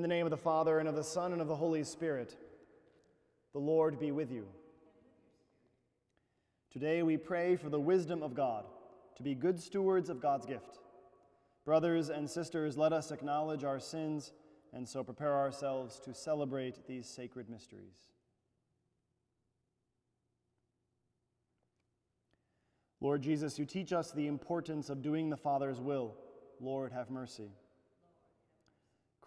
In the name of the Father, and of the Son, and of the Holy Spirit, the Lord be with you. Today we pray for the wisdom of God to be good stewards of God's gift. Brothers and sisters, let us acknowledge our sins and so prepare ourselves to celebrate these sacred mysteries. Lord Jesus, you teach us the importance of doing the Father's will. Lord, have mercy.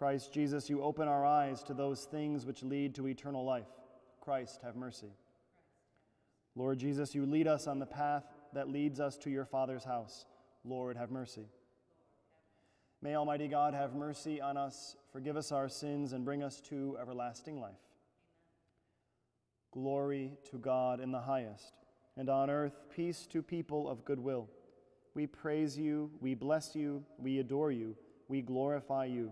Christ Jesus, you open our eyes to those things which lead to eternal life. Christ, have mercy. Lord Jesus, you lead us on the path that leads us to your Father's house. Lord, have mercy. May Almighty God have mercy on us, forgive us our sins, and bring us to everlasting life. Glory to God in the highest, and on earth peace to people of good will. We praise you, we bless you, we adore you, we glorify you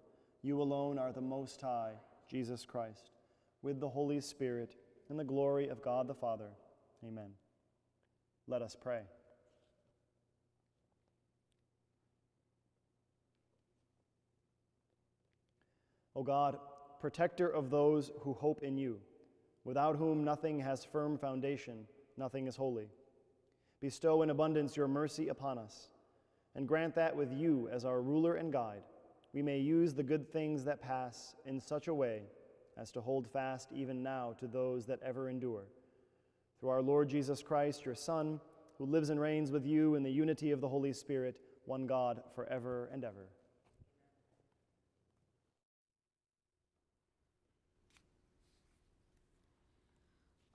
You alone are the Most High, Jesus Christ, with the Holy Spirit, in the glory of God the Father. Amen. Let us pray. O God, protector of those who hope in you, without whom nothing has firm foundation, nothing is holy. Bestow in abundance your mercy upon us, and grant that with you as our ruler and guide, we may use the good things that pass in such a way as to hold fast even now to those that ever endure. Through our Lord Jesus Christ, your Son, who lives and reigns with you in the unity of the Holy Spirit, one God, forever and ever.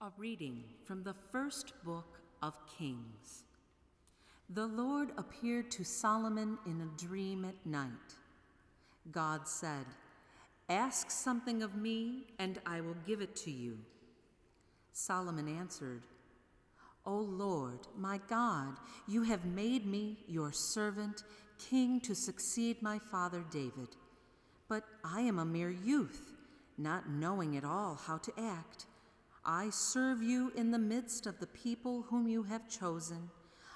A reading from the first book of Kings. The Lord appeared to Solomon in a dream at night. God said, Ask something of me, and I will give it to you. Solomon answered, O Lord, my God, you have made me your servant, king to succeed my father David. But I am a mere youth, not knowing at all how to act. I serve you in the midst of the people whom you have chosen,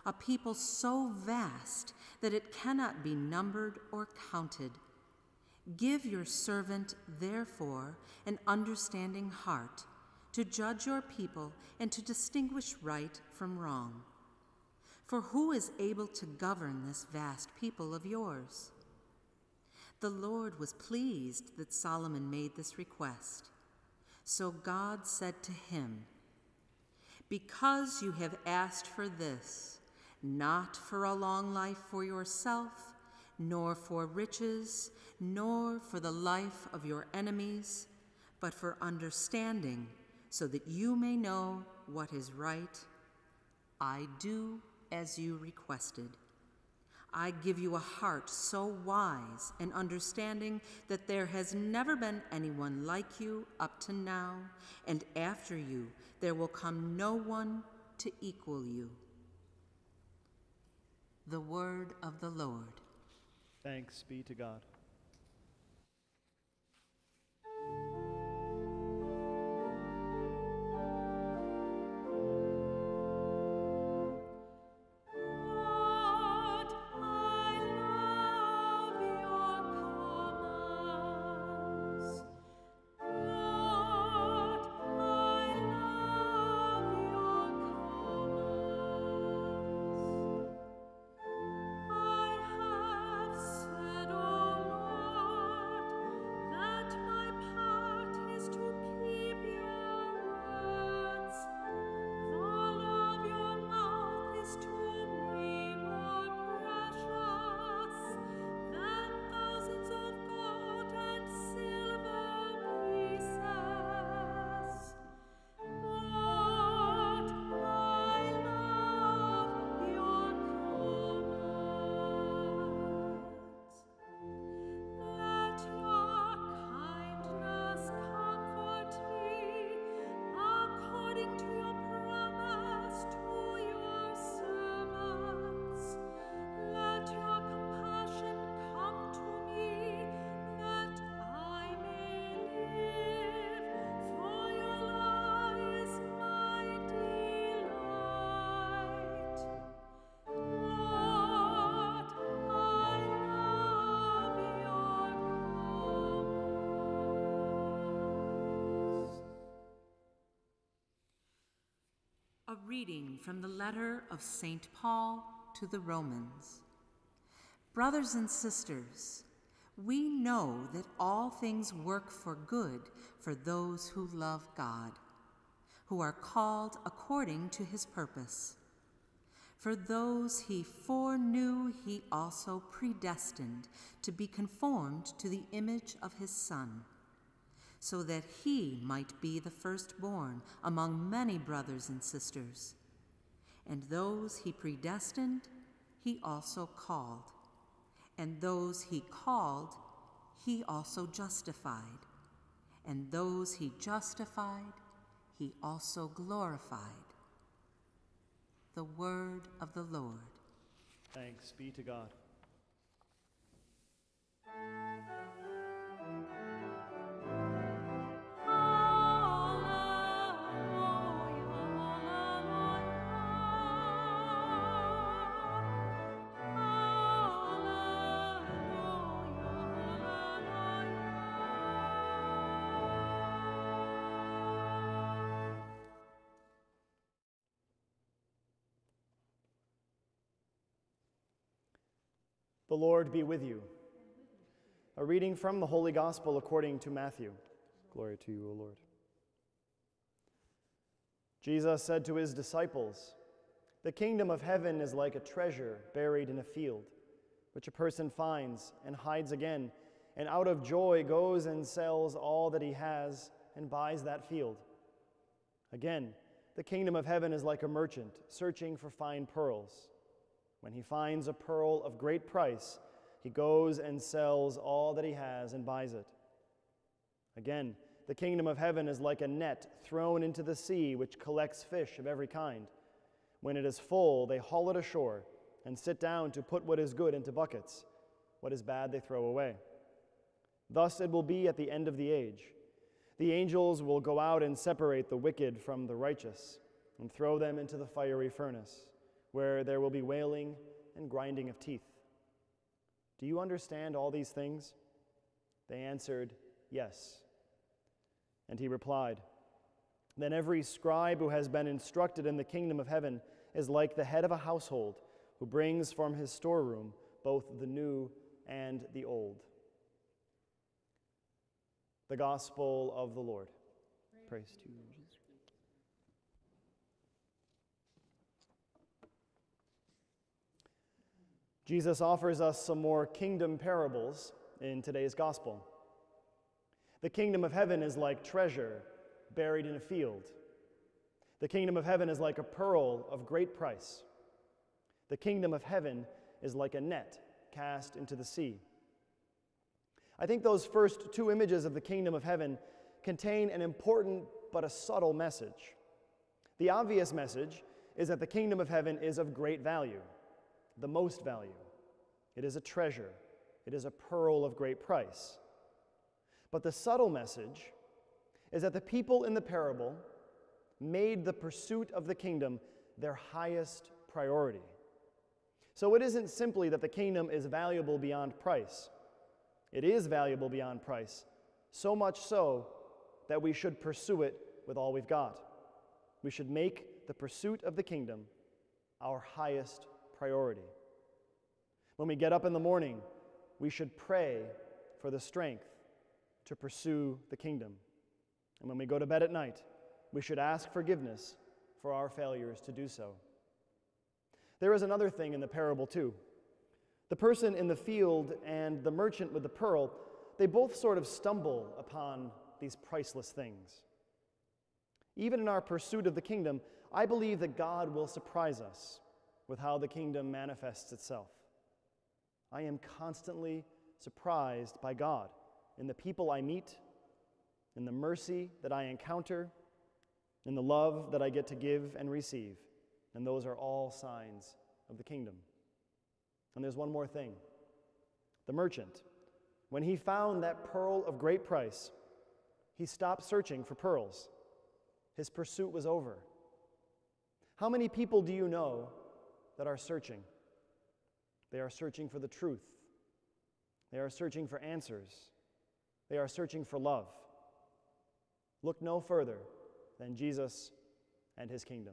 a people so vast that it cannot be numbered or counted. Give your servant, therefore, an understanding heart to judge your people and to distinguish right from wrong. For who is able to govern this vast people of yours? The Lord was pleased that Solomon made this request. So God said to him, Because you have asked for this, not for a long life for yourself, nor for riches, nor for the life of your enemies, but for understanding, so that you may know what is right. I do as you requested. I give you a heart so wise and understanding that there has never been anyone like you up to now, and after you there will come no one to equal you. The word of the Lord. Thanks be to God. Reading from the letter of St. Paul to the Romans. Brothers and sisters, we know that all things work for good for those who love God, who are called according to his purpose. For those he foreknew, he also predestined to be conformed to the image of his Son, so that he might be the firstborn among many brothers and sisters. And those he predestined, he also called. And those he called, he also justified. And those he justified, he also glorified the word of the Lord. Thanks be to God. The Lord be with you. A reading from the Holy Gospel according to Matthew. Glory to you, O Lord. Jesus said to his disciples, The kingdom of heaven is like a treasure buried in a field, which a person finds and hides again, and out of joy goes and sells all that he has and buys that field. Again, the kingdom of heaven is like a merchant searching for fine pearls. When he finds a pearl of great price, he goes and sells all that he has and buys it. Again, the kingdom of heaven is like a net thrown into the sea, which collects fish of every kind. When it is full, they haul it ashore and sit down to put what is good into buckets. What is bad, they throw away. Thus it will be at the end of the age. The angels will go out and separate the wicked from the righteous and throw them into the fiery furnace where there will be wailing and grinding of teeth. Do you understand all these things? They answered, Yes. And he replied, Then every scribe who has been instructed in the kingdom of heaven is like the head of a household who brings from his storeroom both the new and the old. The Gospel of the Lord. Praise, Praise to you, Jesus. Jesus offers us some more kingdom parables in today's gospel. The kingdom of heaven is like treasure buried in a field. The kingdom of heaven is like a pearl of great price. The kingdom of heaven is like a net cast into the sea. I think those first two images of the kingdom of heaven contain an important but a subtle message. The obvious message is that the kingdom of heaven is of great value the most value. It is a treasure, it is a pearl of great price. But the subtle message is that the people in the parable made the pursuit of the kingdom their highest priority. So it isn't simply that the kingdom is valuable beyond price, it is valuable beyond price, so much so that we should pursue it with all we've got. We should make the pursuit of the kingdom our highest priority. When we get up in the morning, we should pray for the strength to pursue the kingdom. And when we go to bed at night, we should ask forgiveness for our failures to do so. There is another thing in the parable, too. The person in the field and the merchant with the pearl, they both sort of stumble upon these priceless things. Even in our pursuit of the kingdom, I believe that God will surprise us with how the kingdom manifests itself. I am constantly surprised by God in the people I meet, in the mercy that I encounter, in the love that I get to give and receive. And those are all signs of the kingdom. And there's one more thing the merchant, when he found that pearl of great price, he stopped searching for pearls. His pursuit was over. How many people do you know that are searching. They are searching for the truth. They are searching for answers. They are searching for love. Look no further than Jesus and his kingdom.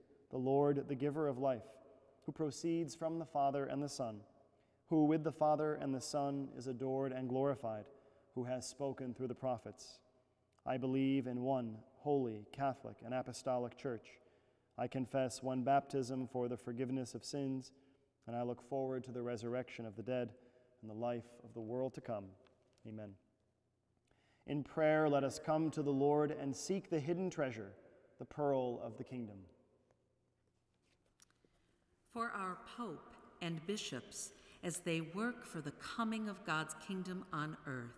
the Lord, the giver of life, who proceeds from the Father and the Son, who with the Father and the Son is adored and glorified who has spoken through the prophets. I believe in one holy, Catholic, and apostolic church. I confess one baptism for the forgiveness of sins, and I look forward to the resurrection of the dead and the life of the world to come. Amen. In prayer, let us come to the Lord and seek the hidden treasure, the pearl of the kingdom. For our Pope and bishops, as they work for the coming of God's kingdom on earth,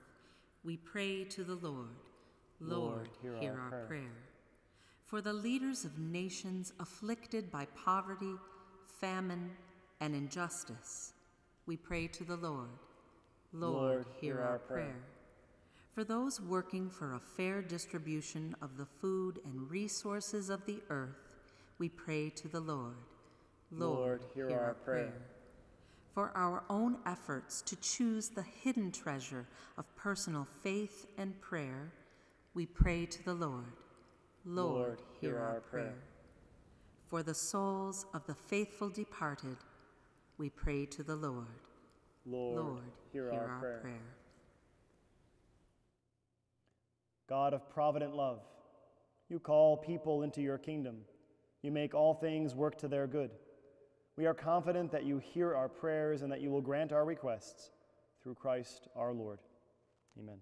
we pray to the Lord. Lord, Lord hear, hear, our, our, prayer. prayer. For the leaders of nations afflicted by poverty, famine, and injustice, we pray to the Lord. Lord, hear our prayer. For those working for a fair distribution of the food and resources of the earth, we pray to the Lord. Lord, hear our prayer. For our own efforts to choose the hidden treasure of personal faith and prayer, we pray to the Lord. Lord, hear our prayer. For the souls of the faithful departed, we pray to the Lord. Lord, hear, our, prayer. prayer. God of provident love, you call people into your kingdom. You make all things work to their good. We are confident that you hear our prayers and that you will grant our requests through Christ our Lord. Amen.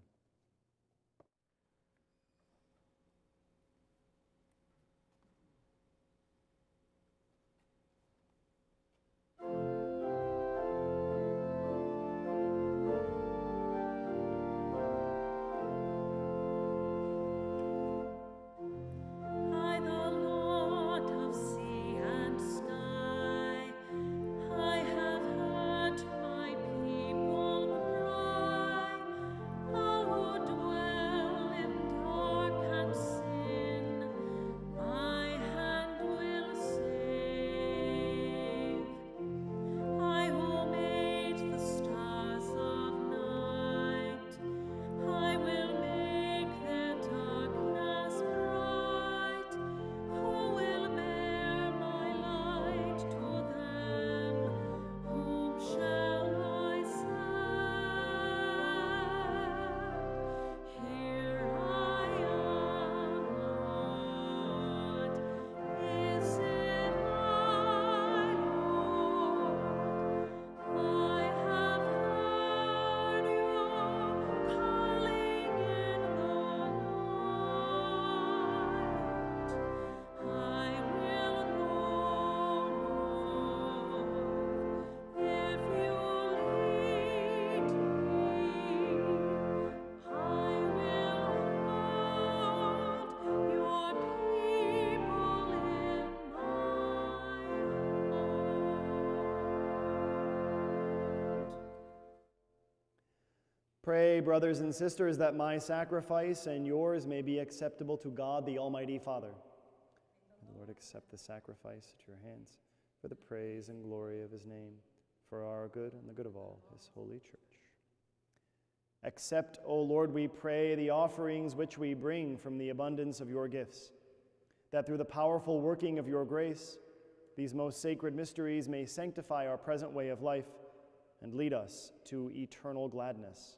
Brothers and sisters, that my sacrifice and yours may be acceptable to God, the Almighty Father. The Lord accept the sacrifice at your hands for the praise and glory of his name, for our good and the good of all his holy church. Accept, O Lord, we pray, the offerings which we bring from the abundance of your gifts, that through the powerful working of your grace, these most sacred mysteries may sanctify our present way of life and lead us to eternal gladness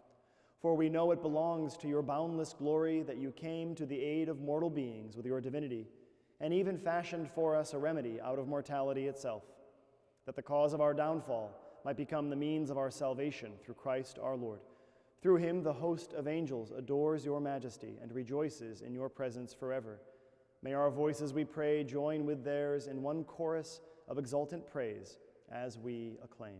For we know it belongs to your boundless glory that you came to the aid of mortal beings with your divinity, and even fashioned for us a remedy out of mortality itself, that the cause of our downfall might become the means of our salvation through Christ our Lord. Through him, the host of angels adores your majesty and rejoices in your presence forever. May our voices, we pray, join with theirs in one chorus of exultant praise as we acclaim.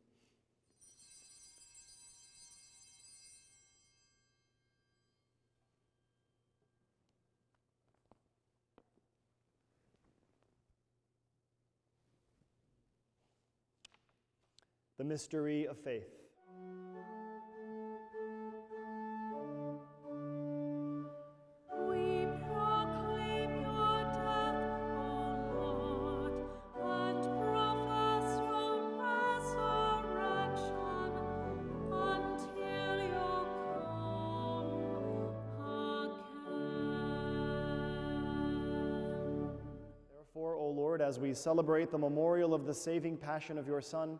The mystery of faith. We proclaim your death, O Lord, and profess your resurrection until you come again. Therefore, O Lord, as we celebrate the memorial of the saving passion of your Son,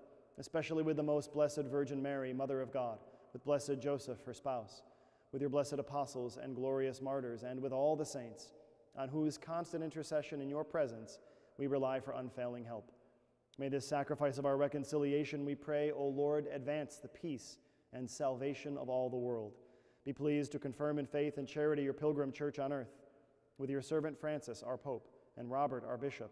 especially with the most blessed Virgin Mary, Mother of God, with blessed Joseph, her spouse, with your blessed apostles and glorious martyrs, and with all the saints, on whose constant intercession in your presence we rely for unfailing help. May this sacrifice of our reconciliation, we pray, O Lord, advance the peace and salvation of all the world. Be pleased to confirm in faith and charity your pilgrim church on earth, with your servant Francis, our Pope, and Robert, our Bishop,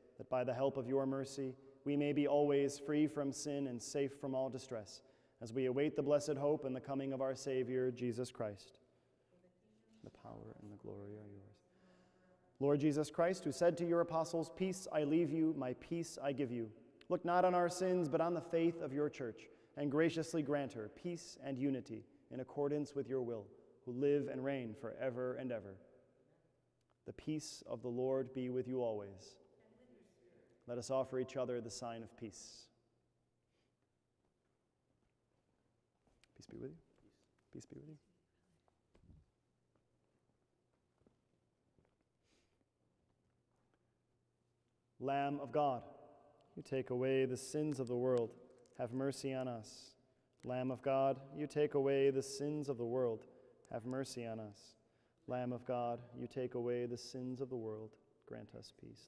that by the help of your mercy we may be always free from sin and safe from all distress, as we await the blessed hope and the coming of our Savior, Jesus Christ. The power and the glory are yours. Lord Jesus Christ, who said to your apostles, Peace I leave you, my peace I give you, look not on our sins, but on the faith of your church, and graciously grant her peace and unity in accordance with your will, who live and reign forever and ever. The peace of the Lord be with you always. Let us offer each other the sign of peace. Peace be with you. Peace be with you. Lamb of God, you take away the sins of the world. Have mercy on us. Lamb of God, you take away the sins of the world. Have mercy on us. Lamb of God, you take away the sins of the world. Grant us peace.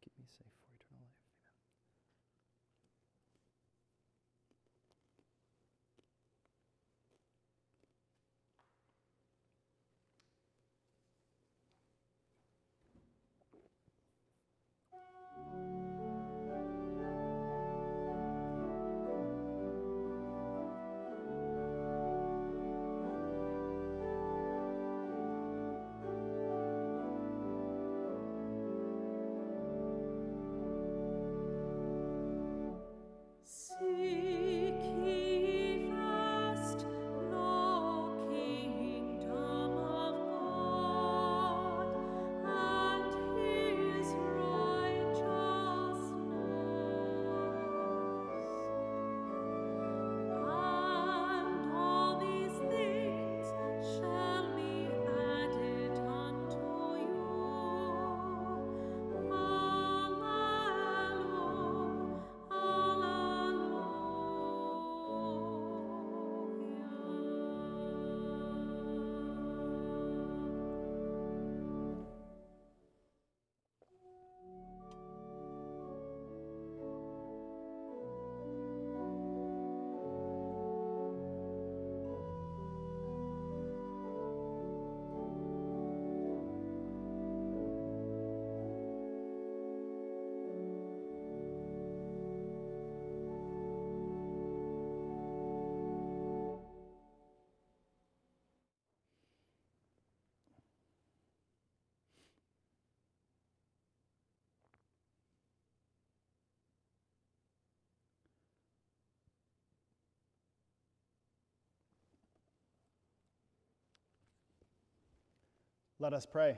Let us pray.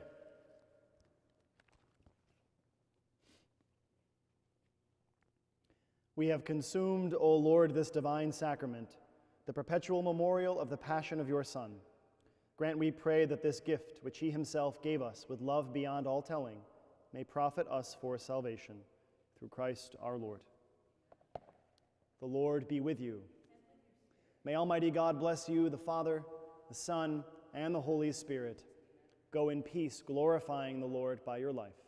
We have consumed, O Lord, this divine sacrament, the perpetual memorial of the passion of your Son. Grant, we pray, that this gift, which he himself gave us with love beyond all telling, may profit us for salvation. Through Christ our Lord. The Lord be with you. May Almighty God bless you, the Father, the Son, and the Holy Spirit. Go in peace, glorifying the Lord by your life.